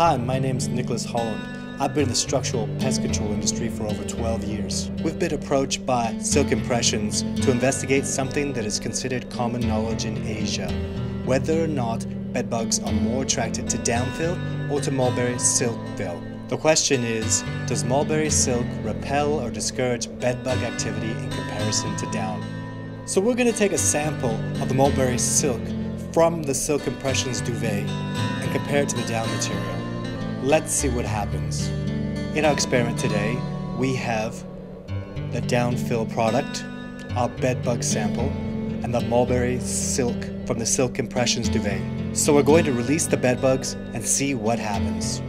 Hi, my name is Nicholas Holland. I've been in the structural pest control industry for over 12 years. We've been approached by Silk Impressions to investigate something that is considered common knowledge in Asia, whether or not bedbugs are more attracted to downfill or to mulberry silk fill. The question is, does mulberry silk repel or discourage bedbug activity in comparison to down? So we're going to take a sample of the mulberry silk from the Silk Impressions duvet and compare it to the down material. Let's see what happens. In our experiment today, we have the downfill product, our bedbug sample, and the mulberry silk from the Silk Impressions duvet. So we're going to release the bedbugs and see what happens.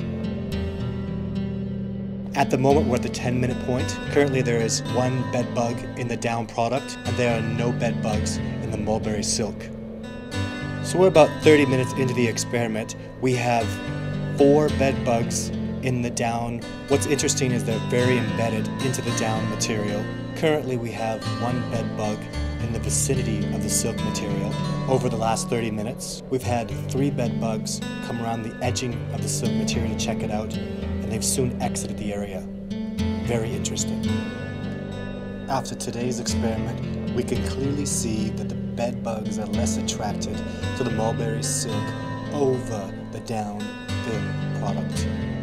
At the moment, we're at the 10 minute point. Currently, there is one bedbug in the down product, and there are no bedbugs in the mulberry silk. So we're about 30 minutes into the experiment. We have four bed bugs in the down. What's interesting is they're very embedded into the down material. Currently we have one bed bug in the vicinity of the silk material. Over the last 30 minutes, we've had three bed bugs come around the edging of the silk material to check it out, and they've soon exited the area. Very interesting. After today's experiment, we can clearly see that the bed bugs are less attracted to the mulberry silk over the down fill product.